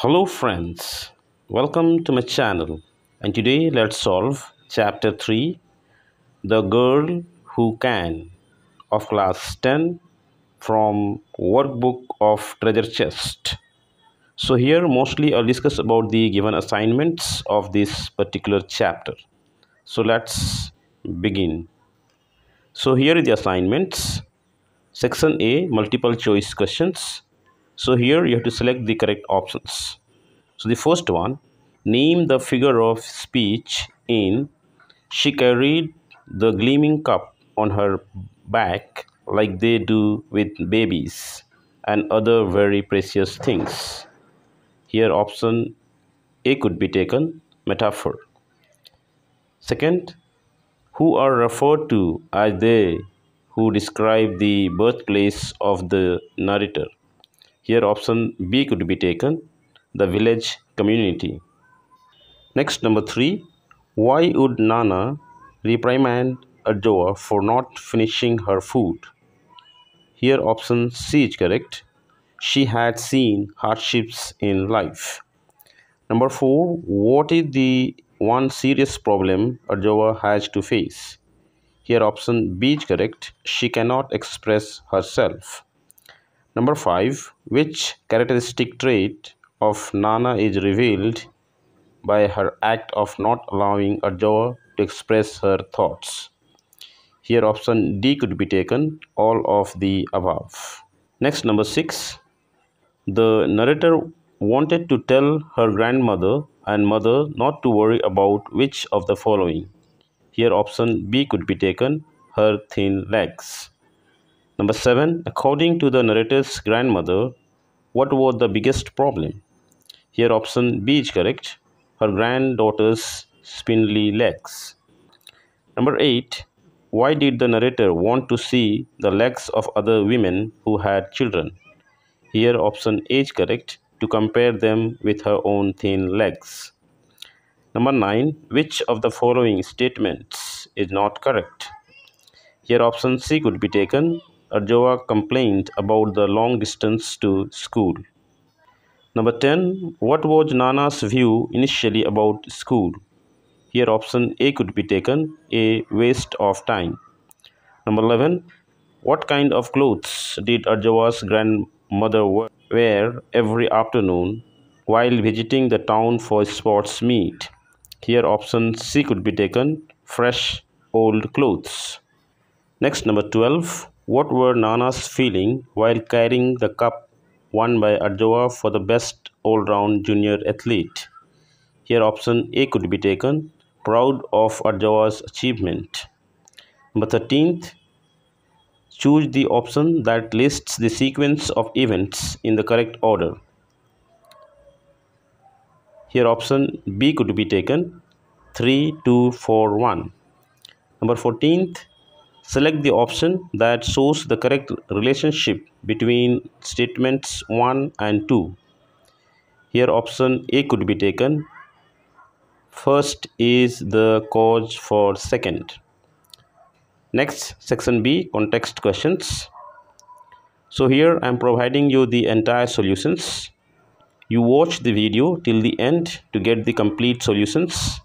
Hello friends, welcome to my channel and today let's solve chapter 3 The Girl Who Can of class 10 from workbook of treasure chest. So here mostly I'll discuss about the given assignments of this particular chapter. So let's begin. So here are the assignments. Section A multiple choice questions so here you have to select the correct options. So the first one, name the figure of speech in she carried the gleaming cup on her back like they do with babies and other very precious things. Here option A could be taken, metaphor. Second, who are referred to as they who describe the birthplace of the narrator. Here option B could be taken, the village community. Next number 3. Why would Nana reprimand Adjoa for not finishing her food? Here option C is correct. She had seen hardships in life. Number 4. What is the one serious problem Adjoa has to face? Here option B is correct. She cannot express herself. Number 5. Which characteristic trait of Nana is revealed by her act of not allowing Adjoa to express her thoughts? Here option D could be taken, all of the above. Next number 6. The narrator wanted to tell her grandmother and mother not to worry about which of the following. Here option B could be taken, her thin legs. Number 7. According to the narrator's grandmother, what was the biggest problem? Here option B is correct. Her granddaughter's spindly legs. Number 8. Why did the narrator want to see the legs of other women who had children? Here option A is correct to compare them with her own thin legs. Number 9. Which of the following statements is not correct? Here option C could be taken Adjoa complained about the long distance to school. Number 10. What was Nana's view initially about school? Here option A could be taken, a waste of time. Number 11. What kind of clothes did Adjoa's grandmother wear every afternoon while visiting the town for sports meet? Here option C could be taken, fresh old clothes. Next number 12. What were Nana's feeling while carrying the cup won by Adjoa for the best all-round junior athlete? Here option A could be taken, proud of Adjoa's achievement. Number 13th, choose the option that lists the sequence of events in the correct order. Here option B could be taken, 3, 2, 4, 1. Number 14th, Select the option that shows the correct relationship between statements 1 and 2. Here option A could be taken. First is the cause for second. Next section B context questions. So here I am providing you the entire solutions. You watch the video till the end to get the complete solutions